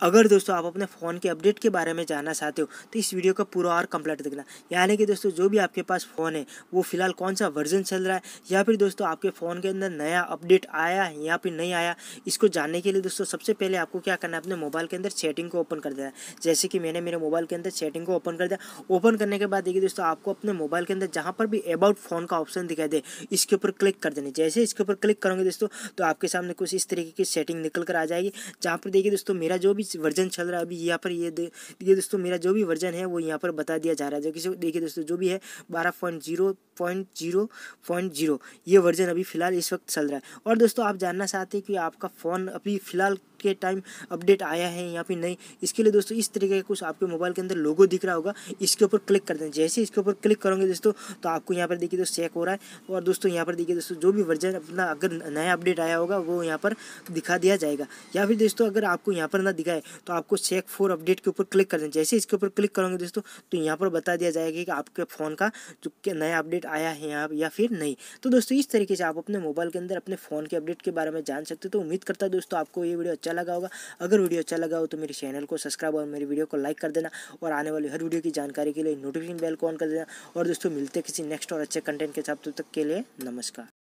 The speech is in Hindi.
अगर दोस्तों आप अपने फ़ोन के अपडेट के बारे में जानना चाहते हो तो इस वीडियो का पूरा और कंप्लीट देखना। यानी कि दोस्तों, जो भी आपके पास फ़ोन है, वो फ़िलहाल कौन सा वर्जन चल रहा है, या फिर दोस्तों, आपके फ़ोन के अंदर नया अपडेट आया है या फिर नहीं आया, इसको जानने के लिए दोस्तों, सबसे पहले आपको क्या करना है, अपने मोबाइल के अंदर सेटिंग को ओपन कर देना जैसे कि मैंने मेरे मोबाइल के अंदर सेटिंग को ओपन कर दिया। ओपन करने के बाद देखिए दोस्तों, आपको अपने मोबाइल के अंदर जहाँ पर भी अबाउट फ़ोन का ऑप्शन दिखाई दे, इसके ऊपर क्लिक कर देना। जैसे इसके ऊपर क्लिक करोगे दोस्तों तो आपके सामने कुछ इस तरीके की सेटिंग निकल कर आ जाएगी, जहाँ पर देखिए दोस्तों, मेरा जो भी वर्जन चल रहा है अभी, यहाँ पर ये देखिए दोस्तों मेरा जो भी वर्जन है, वो यहाँ पर बता दिया जा रहा है। जो देखिए दोस्तों, जो भी है, बारह point zero point zero point zero, ये वर्जन अभी फ़िलहाल इस वक्त चल रहा है। और दोस्तों, आप जानना चाहते हैं कि आपका फ़ोन अभी फ़िलहाल के टाइम अपडेट आया है या फिर नहीं, इसके लिए दोस्तों, इस तरीके का कुछ आपके मोबाइल के अंदर लोगो दिख रहा होगा, इसके ऊपर क्लिक कर दें। जैसे इसके ऊपर क्लिक करोगे दोस्तों तो आपको यहाँ पर देखिए दोस्तों चेक हो रहा है। और दोस्तों, यहाँ पर देखिए दोस्तों, जो भी वर्जन अपना अगर नया अपडेट आया होगा, वो यहाँ पर दिखा दिया जाएगा। या फिर दोस्तों, अगर आपको यहाँ पर ना दिखाए तो आपको चेक फोर अपडेट के ऊपर क्लिक कर दें जैसे इसके ऊपर क्लिक करोगे दोस्तों तो यहाँ पर बता दिया जाएगा कि आपके फ़ोन का जो नया अपडेट आया है यहाँ या फिर नहीं। तो दोस्तों, इस तरीके से आप अपने मोबाइल के अंदर अपने फ़ोन के अपडेट के बारे में जान सकते हो। तो उम्मीद करता है दोस्तों, आपको ये वीडियो अच्छा लगा होगा। अगर वीडियो अच्छा लगा हो तो मेरे चैनल को सब्सक्राइब और मेरी वीडियो को लाइक कर देना और आने वाली हर वीडियो की जानकारी के लिए नोटिफिकेशन बेल को ऑन कर देना। और दोस्तों, मिलते किसी नेक्स्ट और अच्छे कंटेंट के साथ। तब तक के लिए नमस्कार।